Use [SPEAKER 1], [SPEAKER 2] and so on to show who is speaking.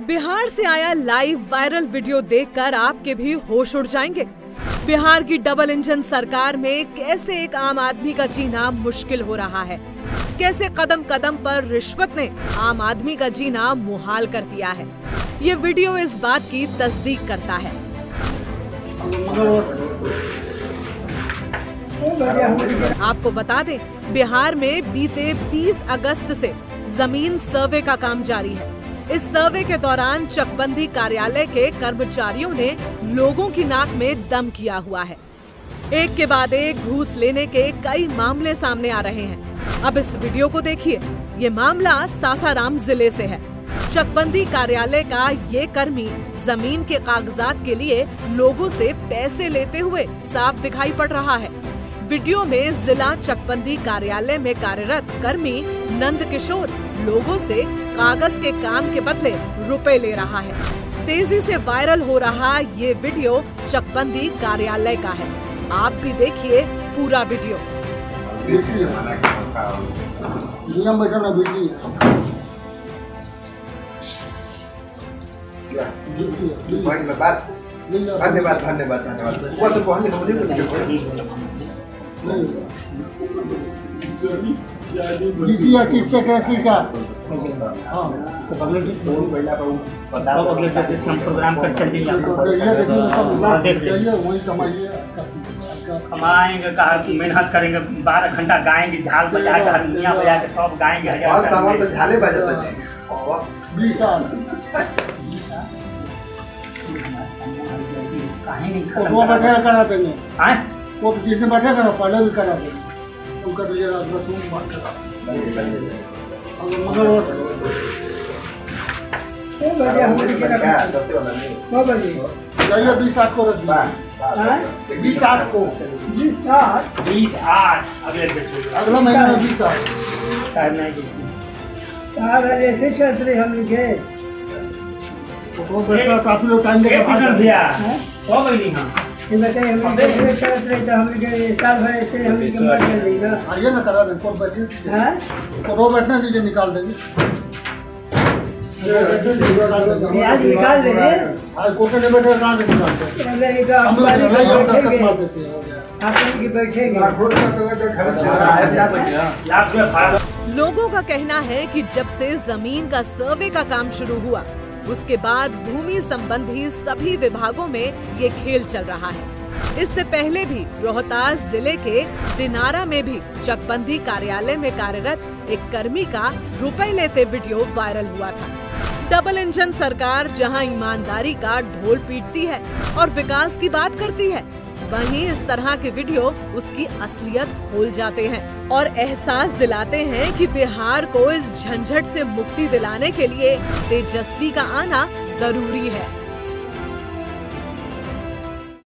[SPEAKER 1] बिहार से आया live viral video देखकर आपके भी होश उड़ जाएँगे। बिहार की डबल इंजन सरकार में कैसे एक आम आदमी का जीना मुश्किल हो रहा है? कैसे कदम कदम पर रिश्वत ने आम आदमी का जीना मुहाल कर दिया है? ये वीडियो इस बात की तस्दीक करता है। आपको बता दें, बिहार में बीते 20 अगस्त से ज़मीन सर्वे का काम जारी है। इस सर्वे के दौरान चकबंदी कार्यालय के कर्मचारियों ने लोगों की नाक में दम किया हुआ है। एक के बाद एक घूस लेने के कई मामले सामने आ रहे हैं। अब इस वीडियो को देखिए। ये मामला सासाराम ज़िले से है। चकबंदी कार्यालय का ये कर्मी ज़मीन के कागजात के लिए लोगों से पैसे लेते हुए साफ़ दिखाई पड़ रहा है। वीडियो में जिला चकबंदी कार्यालय में कार्यरत कर्मी नंद किशोर लोगों से कागज़ के काम के बदले रुपए ले रहा है। तेज़ी से वायरल हो रहा ये वीडियो चकबंदी कार्यालय का है। आप भी देखिए पूरा वीडियो।
[SPEAKER 2] धन्यवाद धन्यवाद धन्यवाद।
[SPEAKER 3] हाँ तो
[SPEAKER 4] हाँ,
[SPEAKER 3] कमाइए आपका-
[SPEAKER 4] कमाएँगे कहा मेहनत करेंगे बारह घंटा गाएँगे झाल बजा के हारमोनिया बजा के सब गाएँगे
[SPEAKER 2] तो झाले हैं।
[SPEAKER 4] काहे नहीं
[SPEAKER 3] तो
[SPEAKER 4] खत्म
[SPEAKER 3] वो
[SPEAKER 4] करा
[SPEAKER 3] करा देंगे
[SPEAKER 4] हैं?
[SPEAKER 3] वो जिसने बैठे करा पहले भी करा देंगे उनका तो जरा बस बात करा। अब मगर वो
[SPEAKER 2] क्या दस्ते वाला नहीं।
[SPEAKER 3] जाइए बीस आठ को रख दिया बीस आठ को।
[SPEAKER 4] बीस आठ? अगले दिन
[SPEAKER 3] अगला महीना में बीस आठ।
[SPEAKER 4] जीती।
[SPEAKER 5] ऐसे चल रहे हम लोग के।
[SPEAKER 3] तो वो बैठा काफ़ी लोग टाइम आ
[SPEAKER 4] भैया
[SPEAKER 5] हैं?
[SPEAKER 4] सौ गई हाँ
[SPEAKER 5] ये बताइए हम रहे तो हम के साल भर ऐसे हम के मर चल रही ना?
[SPEAKER 3] आइए ना करा दें कोर्ट बैठिए।
[SPEAKER 5] हाँ?
[SPEAKER 3] तो रो बैठने दीजिए निकाल देंगे।
[SPEAKER 5] आज निकाल देंगे।
[SPEAKER 3] आज कोर्ट बैठे कहाँ से निकालते हैं
[SPEAKER 5] पहले एक आप
[SPEAKER 3] हम लोग
[SPEAKER 5] बैठेंगे।
[SPEAKER 3] मार देते हैं
[SPEAKER 5] आप बैठेंगे
[SPEAKER 1] लोगों का कहना है कि जब से ज़मीन का सर्वे का काम शुरू हुआ उसके बाद भूमि संबंधी सभी विभागों में ये खेल चल रहा है। इससे पहले भी रोहतास ज़िले के दिनारा में भी चकबंदी कार्यालय में कार्यरत एक कर्मी का रुपए लेते वीडियो वायरल हुआ था। डबल इंजन सरकार जहाँ ईमानदारी का ढोल पीटती है और विकास की बात करती है वहीं इस तरह के वीडियो उसकी असलियत खोल जाते हैं और एहसास दिलाते हैं कि बिहार को इस झंझट से मुक्ति दिलाने के लिए तेजस्वी का आना ज़रूरी है।